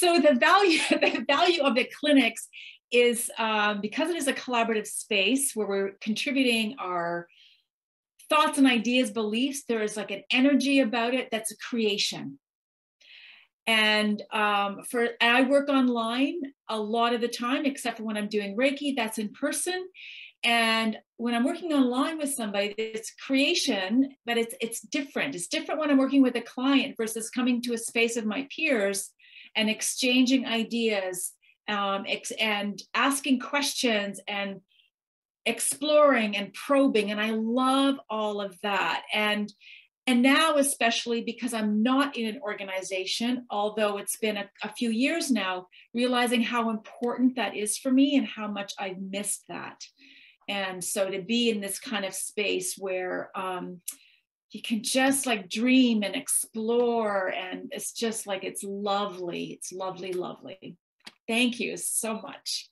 the value the value of the clinics is um, because it is a collaborative space where we're contributing our thoughts and ideas, beliefs. There is like an energy about it that's a creation. And um, for and I work online a lot of the time, except for when I'm doing Reiki, that's in person. And when I'm working online with somebody, it's creation, but it's it's different. It's different when I'm working with a client versus coming to a space of my peers and exchanging ideas um, ex- and asking questions and exploring and probing and i love all of that. And and now especially because i'm not in an organization although it's been a, a, few years now realizing how important that is for me and how much i've missed that. And so to be in this kind of space where um, you can just like dream and explore and it's just like it's lovely it's lovely lovely. Thank you so much